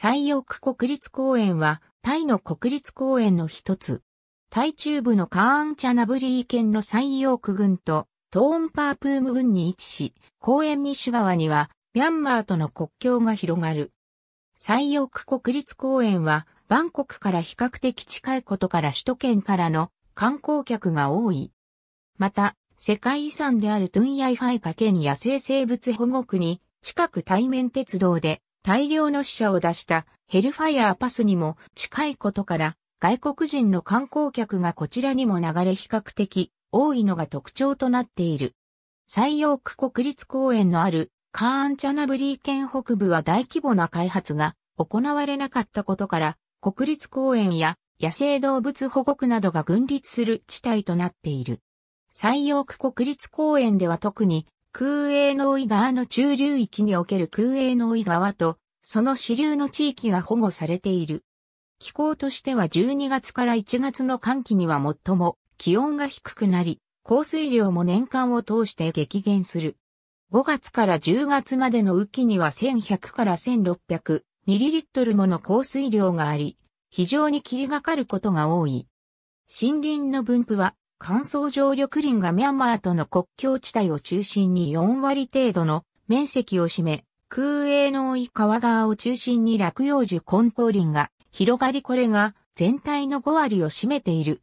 サイヨーク国立公園はタイの国立公園の一つ。タイ中部のカーンチャナブリー県のサイヨーク郡とトーンパープーム郡に位置し、公園西側にはミャンマーとの国境が広がる。サイヨーク国立公園はバンコクから比較的近いことから首都圏からの観光客が多い。また、世界遺産であるトゥンヤイファイカーケン野生生物保護区に近く泰緬鉄道で大量の死者を出したヘルファイアーパスにも近いことから外国人の観光客がこちらにも流れ比較的多いのが特徴となっている。西洋区国立公園のあるカーンチャナブリー県北部は大規模な開発が行われなかったことから国立公園や野生動物保護区などが分立する地帯となっている。西洋区国立公園では特に空営農井川の中流域における空営農井川とその支流の地域が保護されている。気候としては12月から1月の寒気には最も気温が低くなり、降水量も年間を通して激減する。5月から10月までの雨季には1100から1600ミリリットルもの降水量があり、非常に霧がかることが多い。森林の分布は乾燥常緑林がミャンマーとの国境地帯を中心に4割程度の面積を占め、空営の多い川側を中心に落葉樹根高林が広がりこれが全体の5割を占めている。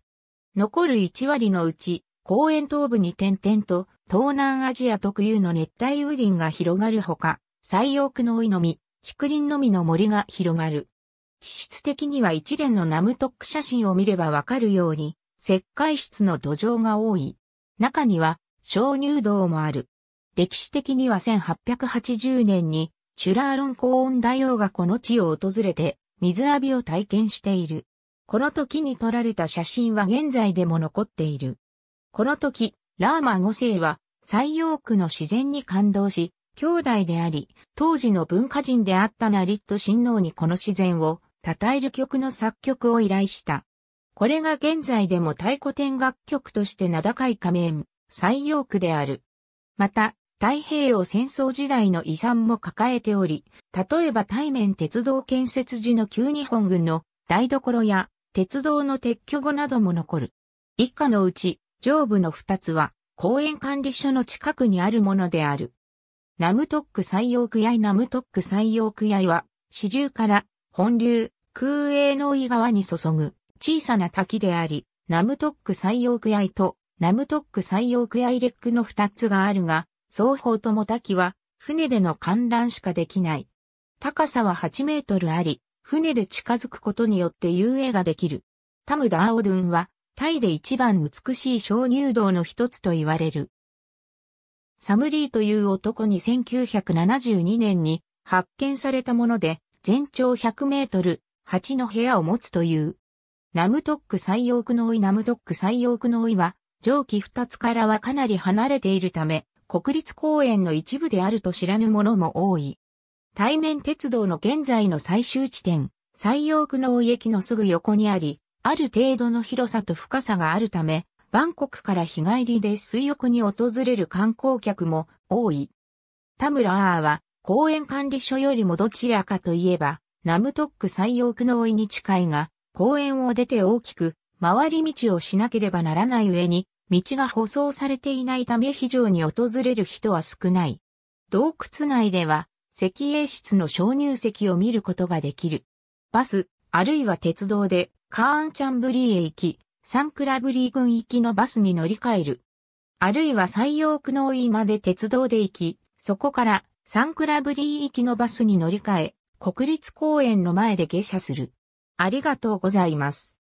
残る1割のうち、公園東部に点々と東南アジア特有の熱帯雨林が広がるほか、最奥の井のみ、竹林のみの森が広がる。地質的には一連のナムトック写真を見ればわかるように、石灰質の土壌が多い。中には、鍾乳洞もある。歴史的には1880年に、チュラーロン高温大王がこの地を訪れて、水浴びを体験している。この時に撮られた写真は現在でも残っている。この時、ラーマ5世は、最陽区の自然に感動し、兄弟であり、当時の文化人であったナリット親王にこの自然を称える曲の作曲を依頼した。これが現在でも太鼓天楽曲として名高い仮面、最陽区である。また、太平洋戦争時代の遺産も抱えており、例えば対面鉄道建設時の旧日本軍の台所や鉄道の撤去後なども残る。以下のうち上部の二つは公園管理所の近くにあるものである。ナムトック最陽区イナムトック最陽区イは、支流から本流、空営の井川に注ぐ小さな滝であり、ナムトック最陽区イとナムトック最陽区イレックの二つがあるが、双方とも滝は船での観覧しかできない。高さは8メートルあり、船で近づくことによって遊泳ができる。タムダーオドゥンは、タイで一番美しい鍾乳洞の一つと言われる。サムリーという男に1972年に発見されたもので、全長100メートル、8の部屋を持つという。ナムトック最陽区の井ナムトック最陽区の井は、上記2つからはかなり離れているため、国立公園の一部であると知らぬ者も多い。対面鉄道の現在の最終地点、最陽区の井駅のすぐ横にあり、ある程度の広さと深さがあるため、バンコクから日帰りで水浴に訪れる観光客も多い。田村アーは公園管理所よりもどちらかといえば、ナムトック最陽区の追いに近いが、公園を出て大きく回り道をしなければならない上に、道が舗装されていないため非常に訪れる人は少ない。洞窟内では、石英室の鍾乳石を見ることができる。バス、あるいは鉄道でカーンチャンブリーへ行き、サンクラブリー郡行きのバスに乗り換える。あるいは西洋区の井まで鉄道で行き、そこからサンクラブリー行きのバスに乗り換え、国立公園の前で下車する。ありがとうございます。